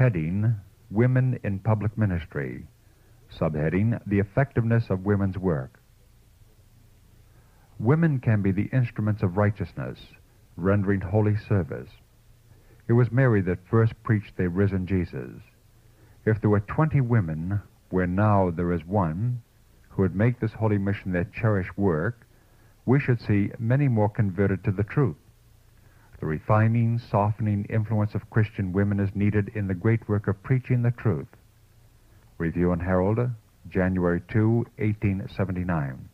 Heading Women in Public Ministry. Subheading The Effectiveness of Women's Work. Women can be the instruments of righteousness, rendering holy service. It was Mary that first preached the risen Jesus. If there were twenty women, where now there is one, who would make this holy mission their cherished work, we should see many more converted to the truth. The refining, softening influence of Christian women is needed in the great work of preaching the truth. Review and Herald, January 2, 1879.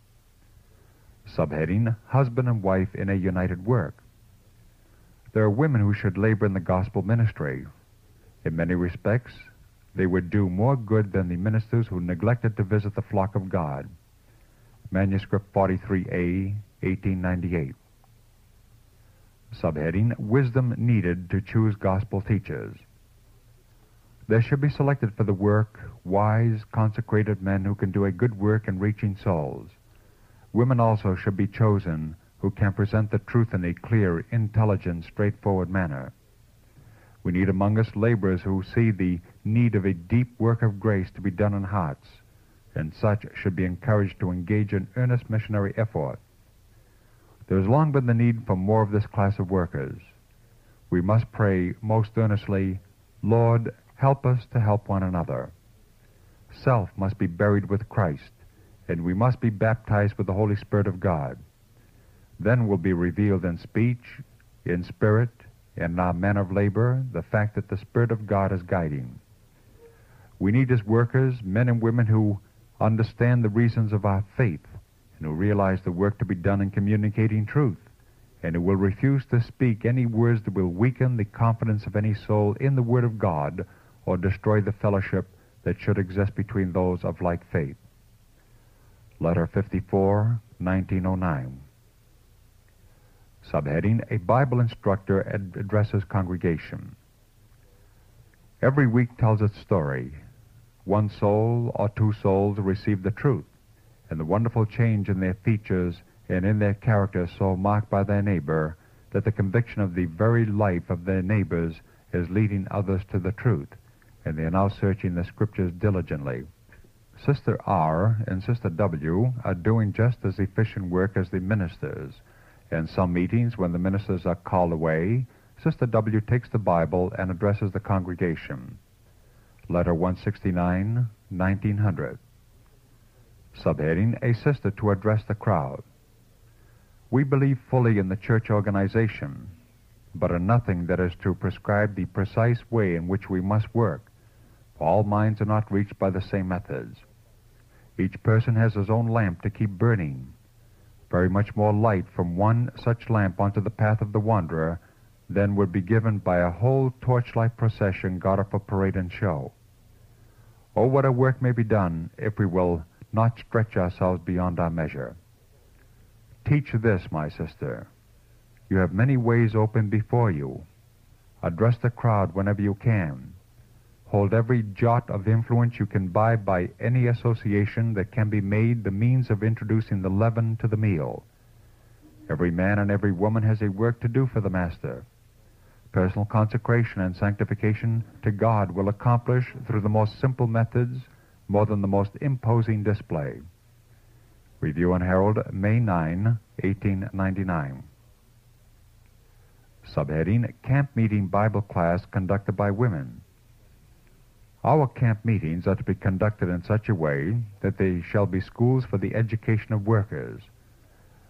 Subheading Husband and Wife in a United Work. There are women who should labor in the gospel ministry. In many respects, they would do more good than the ministers who neglected to visit the flock of God. Manuscript 43A, 1898. Subheading Wisdom Needed to Choose Gospel Teachers. There should be selected for the work wise, consecrated men who can do a good work in reaching souls. Women also should be chosen who can present the truth in a clear, intelligent, straightforward manner. We need among us laborers who see the need of a deep work of grace to be done in hearts, and such should be encouraged to engage in earnest missionary effort. There has long been the need for more of this class of workers. We must pray most earnestly, Lord, help us to help one another. Self must be buried with Christ and we must be baptized with the Holy Spirit of God. Then will be revealed in speech, in spirit, in our men of labor, the fact that the Spirit of God is guiding. We need as workers men and women who understand the reasons of our faith and who realize the work to be done in communicating truth and who will refuse to speak any words that will weaken the confidence of any soul in the Word of God or destroy the fellowship that should exist between those of like faith. Letter 54, 1909. Subheading A Bible Instructor Addresses Congregation. Every week tells its story. One soul or two souls receive the truth, and the wonderful change in their features and in their character so marked by their neighbor that the conviction of the very life of their neighbors is leading others to the truth, and they are now searching the Scriptures diligently. Sister R and Sister W are doing just as efficient work as the ministers. In some meetings, when the ministers are called away, Sister W takes the Bible and addresses the congregation. Letter 169, 1900. Subheading A Sister to Address the Crowd. We believe fully in the church organization, but in nothing that is to prescribe the precise way in which we must work for all minds are not reached by the same methods. Each person has his own lamp to keep burning. Very much more light from one such lamp onto the path of the wanderer than would be given by a whole torchlight procession got up for parade and show. Oh, what a work may be done if we will not stretch ourselves beyond our measure. Teach this, my sister. You have many ways open before you. Address the crowd whenever you can hold every jot of influence you can buy by any association that can be made the means of introducing the leaven to the meal. Every man and every woman has a work to do for the Master. Personal consecration and sanctification to God will accomplish through the most simple methods more than the most imposing display. Review and Herald, May 9, 1899. Subheading Camp Meeting Bible Class conducted by women. Our camp meetings are to be conducted in such a way that they shall be schools for the education of workers.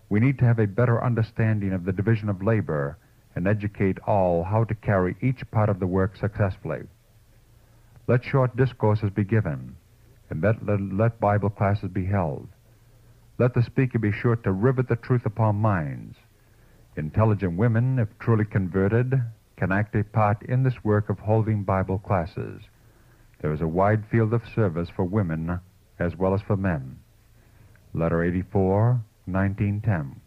We need to have a better understanding of the division of labor and educate all how to carry each part of the work successfully. Let short discourses be given, and let, let, let Bible classes be held. Let the speaker be sure to rivet the truth upon minds. Intelligent women, if truly converted, can act a part in this work of holding Bible classes. There is a wide field of service for women as well as for men. Letter 84, 1910.